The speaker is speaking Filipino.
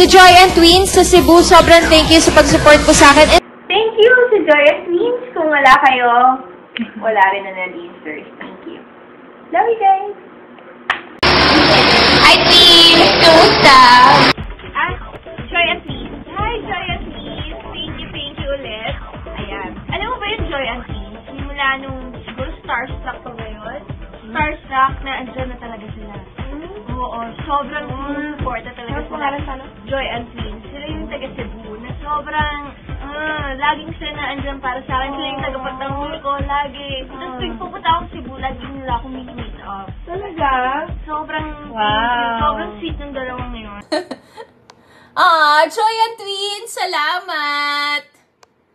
Si Joy and Twins sa Cebu, sobrang thank you sa pag-support po sa akin. And Thank you sa Joy and Twins. Kung wala kayo, wala rin na Nerdisters. Thank you. Love you guys. Hi, Twins! Kumusta? Ah, Joy and Twins. Hi, Joy and Twins. Thank you, thank you ulit. Ayan. Alam mo ba yung Joy and Twins? Simula nung siguro Starstruck pa ba yun? Starstruck na andyan na talaga sila. Oo, sobrang support na talaga sila. Joy and Twins. Sila yung taga Cebu na sobrang, ah, laging sila na andyan para sa akin. Sila yung tagapagtanggol ko, lagi. Tapos tuwing pupunta ako sa Cebu, lagi nila ako meet up. Talaga? Sobrang, Wow. sobrang sweet ng dalawang yun. Ah, Joy and Twins, salamat!